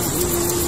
Senhor.